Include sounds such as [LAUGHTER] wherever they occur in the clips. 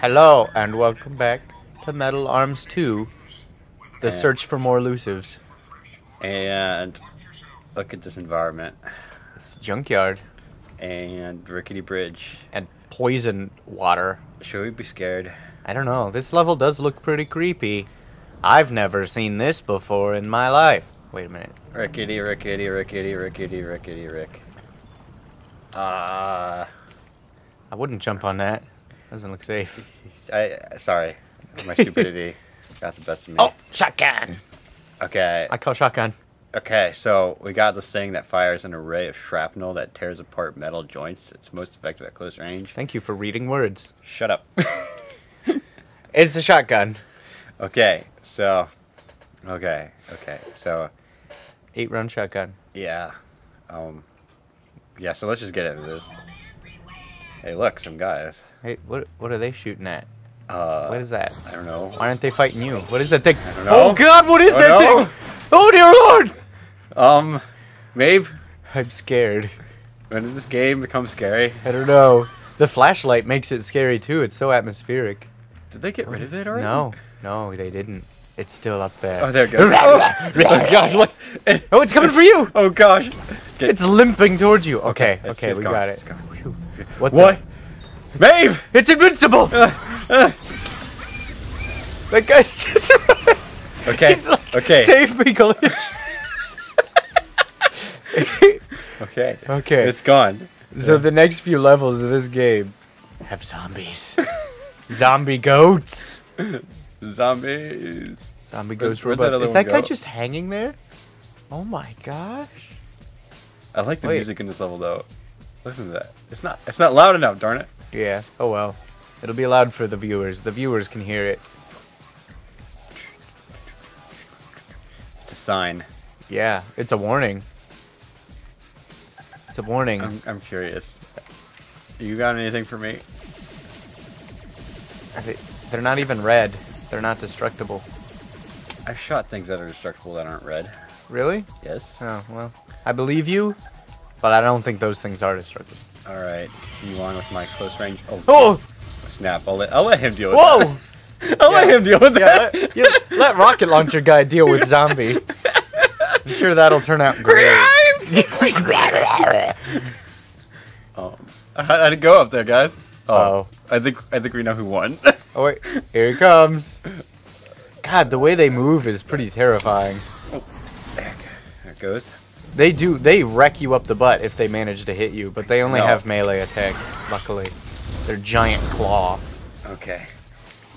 Hello, and welcome back to Metal Arms 2 The And- Search for More Elusives. And look at this environment. It's Junkyard And Rickety Bridge. and Poison Water. Should we be scared? I don't know, this level does look pretty creepy. I've never seen this before in my life. Wait a minute. Rickety, rickety, rickety, rickety, rickety, rick. Ah. I wouldn't jump on that. Doesn't look safe. [LAUGHS] I sorry. My stupidity [LAUGHS] got the best of me. Oh, shotgun! Okay. I call shotgun. Okay, so we got this thing that fires an array of shrapnel that tears apart metal joints. It's most effective at close range. Thank you for reading words. Shut up. [LAUGHS] It's a shotgun. okay, so okay, okay. So Eight round shotgun. Yeah. Um. Yeah. So let's just get into this. Hey, look, some guys. Hey, what what are they shooting at? Uh, What is that? I don't know. Why aren't they fighting you? What is that thing? I don't know. Oh god, what is that no. thing? Oh dear lord! Um, Mabe. I'm scared. when did this game become scary? I don't know. The flashlight makes it scary too. It's so atmospheric. Did they get rid of it already? No, no, they didn't. It's still up there. Oh, there it goes. [LAUGHS] oh, gosh, look. Oh, it's coming for you! [LAUGHS] Oh gosh. Get- It's limping towards you. Okay, it's- okay, it's we gone, got it. Phew. What? the- What? Maeve. It's invincible. [LAUGHS] Uh, uh. That guy's just. Okay. Like, okay. Save me, glitch. Okay. okay. It's gone. So the next few levels of this game have zombies. Zombie goats. Zombies. Zombie Where- ghost where'd that robots. other Is that guy go? just hanging there? Oh my gosh. I like the Wait. music in this level though. Listen to that. It's not. It's not loud enough. Darn it. Yeah. Oh well. It'll be loud for the viewers. The viewers can hear it. It's a sign. Yeah. It's a warning. It's a warning. I'm, I'm curious. You got anything for me? They, they're not even red. They're not destructible. I've shot things that are destructible that aren't red. Really? Yes. Oh well. I believe you, but I don't think those things are destructible. All right. Continue on with my close range. Oh, Oh! snap! I'll let I'll let him deal with Whoa! that. [LAUGHS] I'll let him deal with Yeah, that. let, yeah, let rocket launcher guy deal with zombie. I'm sure that'll turn out great. [LAUGHS] um, how would it go up there, guys? Oh. I think I think we know who won. [LAUGHS] Oh wait, here he comes. God, the way they move is pretty terrifying. there it goes. They do they wreck you up the butt if they manage to hit you, but they only No. have melee attacks. Luckily, they're giant claw. Okay.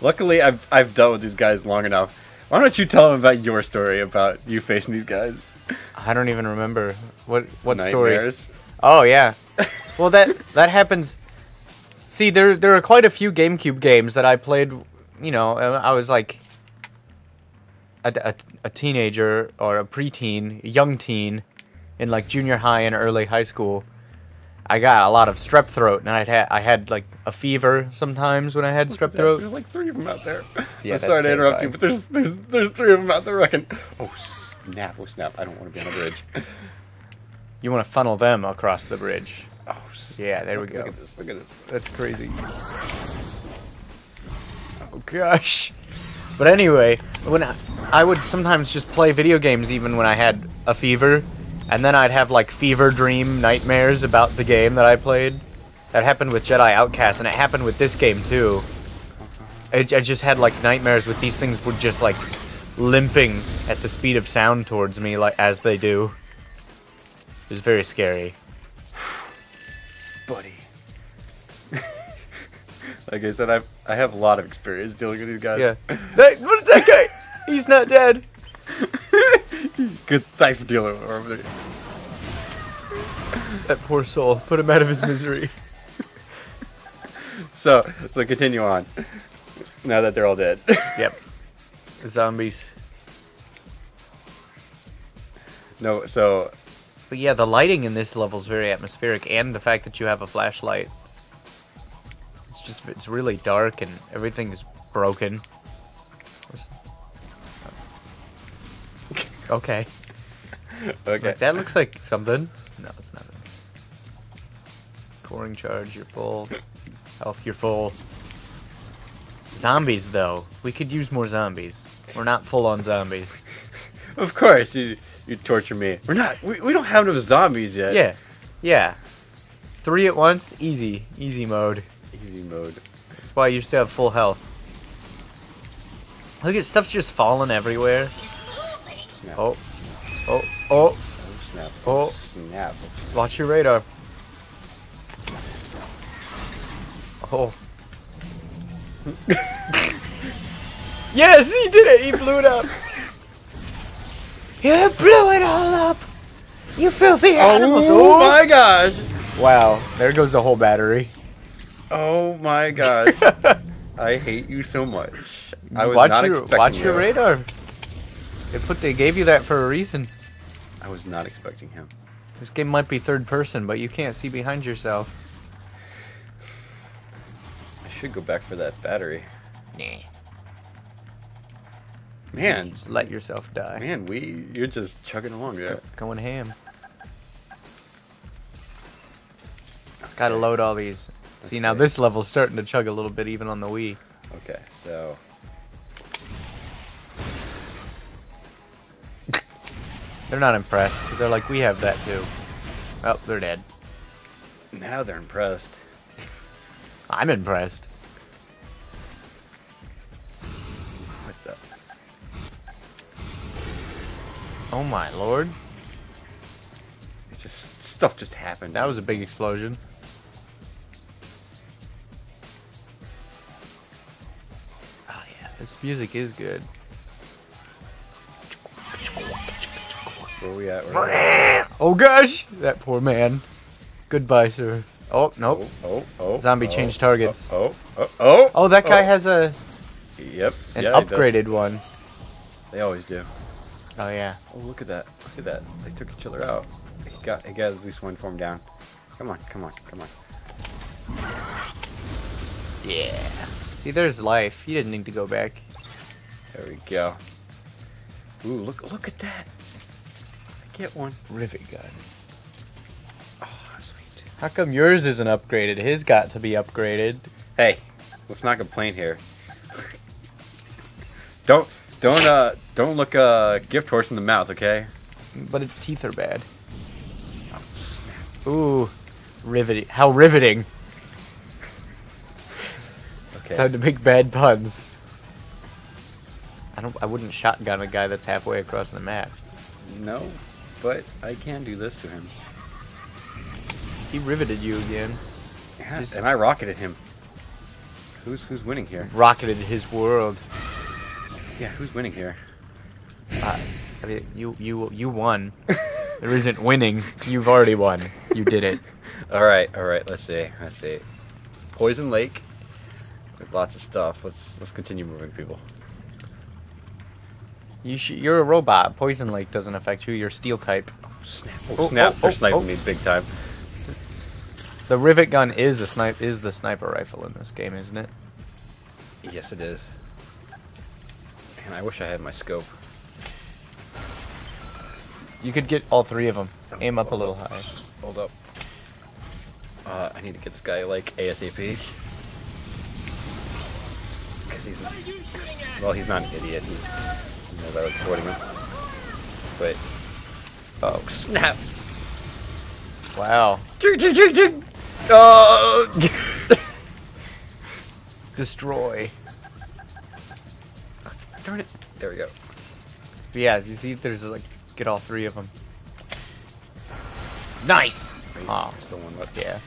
Luckily, I've I've dealt with these guys long enough. Why don't you tell them about your story about you facing these guys? I don't even remember what what story. Nightmares. Oh yeah. Well that that happens. See, there there are quite a few GameCube games that I played. You know, uh, I was like a, a, a teenager or a preteen, young teen, in like junior high and early high school. I got a lot of strep throat, and I had I had like a fever sometimes when I had strep throat. There's like three of them out there. Yeah, [LAUGHS] I'm that's sorry to interrupt you, but there's there's there's three of them out there wrecking. Oh snap! Oh snap! I don't want to be on the bridge. You want to funnel them across the bridge. Oh Yeah, there we go. Look at this! Look at this! That's crazy. Oh gosh. But anyway, when I, I would sometimes just play video games even when I had a fever, and then I'd have like fever dream nightmares about the game that I played. That happened with Jedi Outcast, and it happened with this game too. I, I just had like nightmares with these things would just like limping at the speed of sound towards me, like as they do. It was very scary. Buddy. [LAUGHS] like I said, I've I have a lot of experience dealing with these guys. Yeah. That, what is that guy? He's not dead. [LAUGHS] Good. Thanks for dealing with there. That poor soul. Put him out of his misery. [LAUGHS] So so continue on. Now that they're all dead. yep. Zombies. no. So But yeah, the lighting in this level is very atmospheric, and the fact that you have a flashlight. It's just it's really dark and everything's broken. [LAUGHS] Okay. okay. Like, that looks like something. No, it's nothing. Coring charge, you're full. Health, you're full. Zombies, though. We could use more zombies. We're not full on zombies. [LAUGHS] Of course, you you torture me. We're not. We, we don't have enough zombies yet. Yeah. Yeah. Three at once, easy. Easy mode. Easy mode. That's why you still have full health. Look at stuff's just falling everywhere. Snap. Oh. Oh. Oh. Oh, snap. Oh. snap. Watch your radar. Oh. [LAUGHS] yes, he did it. He blew it up. [LAUGHS] You blew it all up. You filthy oh animals. Oh my gosh. Wow, there goes the whole battery. Oh my gosh. [LAUGHS] I hate you so much. I was watch not your expecting watch your you. radar. They put they gave you that for a reason. I was not expecting him. This game might be third person, but you can't see behind yourself. I should go back for that battery. Nah. Man, Just let yourself die. man, we you're just chugging along there. Going ham. It's gotta load all these. See now Okay. this level's starting to chug a little bit even on the Wii. Okay, so [LAUGHS] They're not impressed. They're like, we have that too. Oh, they're dead. now they're impressed. [LAUGHS] I'm impressed. Oh my lord. It just stuff just happened. That was a big explosion. Oh yeah, this music is good. where we at? Where we at? Oh gosh! That poor man. Goodbye, sir. Oh, nope. Oh, oh, oh. oh. Zombie oh, change targets. Oh, oh, oh. Oh, that guy oh. has a Yep. an yeah, upgraded one. They always do. Oh yeah. Oh, look at that. Look at that. They took each other out. He got, he got at least one form down. Come on, come on, come on. Yeah. See, there's life. You didn't need to go back. There we go. Ooh, look, look at that. I get one. Rivet gun. Oh, sweet. How come yours isn't upgraded? His got to be upgraded. Hey, let's not complain here. [LAUGHS] don't, don't, uh, don't look a gift horse in the mouth, okay? But its teeth are bad. Oh, snap. Ooh. Riveting. How riveting. Okay. Time to make bad puns. I don't I wouldn't shotgun a guy that's halfway across the map. No, but I can do this to him. He riveted you again. Yeah, Just- and I rocketed him. Who's who's winning here? Rocketed his world. Yeah, who's winning here? Uh, I mean, you you you won. there isn't winning. You've already won. You did it. [LAUGHS] All right, all right. Let's see. Let's see. Poison Lake. There's lots of stuff. Let's let's continue moving, people. You sh- you're a robot. Poison Lake doesn't affect you. You're steel type. Oh, Snap! Oh, Oh, snap! oh, They're oh, sniping oh. me big time. The rivet gun is a snipe is the sniper rifle in this game, isn't it? Yes, it is. And I wish I had my scope. You could get all three of them. Aim up a little high. Hold up. Uh, I need to get this guy like ASAP. Cause he's well, he's not an idiot. He, he knows I was recording him. But Oh snap! wow! Ching. Oh! [LAUGHS] Destroy. Darn it! There we go. Yeah, you see, there's like get all three of them. Nice. Wait, Oh, still one left. yeah.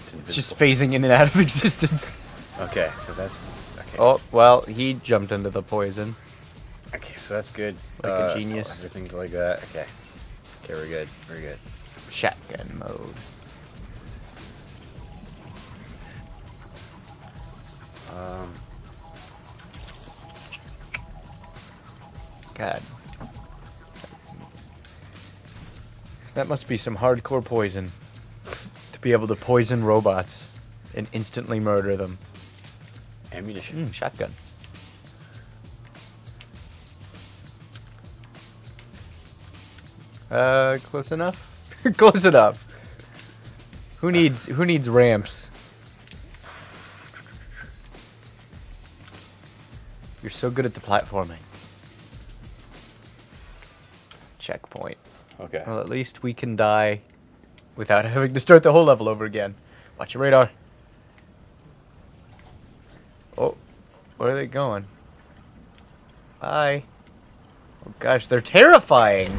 It's, It's just phasing in and out of [LAUGHS] existence. Okay, so that's okay. Oh well, he jumped into the poison. Okay, so that's good. Like a Uh, genius. Everything's like that. Okay. Okay, we're good. We're good. Shotgun mode. Um, God. That must be some hardcore poison. to be able to poison robots and instantly murder them. ammunition. Mm, shotgun. Uh, close enough? [LAUGHS] close enough. Who needs who needs ramps? You're so good at the platforming. Checkpoint. Okay. Well, at least we can die without [LAUGHS] having to start the whole level over again. Watch your radar. Oh, where are they going? Bye. Oh gosh, they're terrifying.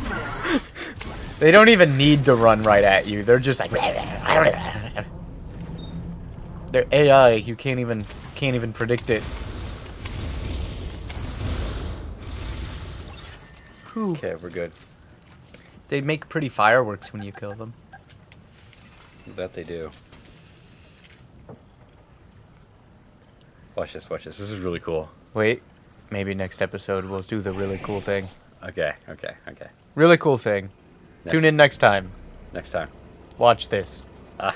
[LAUGHS] they don't even need to run right at you. They're just like [LAUGHS] they're AI. You can't even can't even predict it. Okay, we're good. They make pretty fireworks when you kill them. That they do. Watch this, watch this. This is really cool. Wait, maybe next episode we'll do the really cool thing. Okay, okay, okay. Really cool thing. Next, Tune in next time. Next time. Watch this. Ah.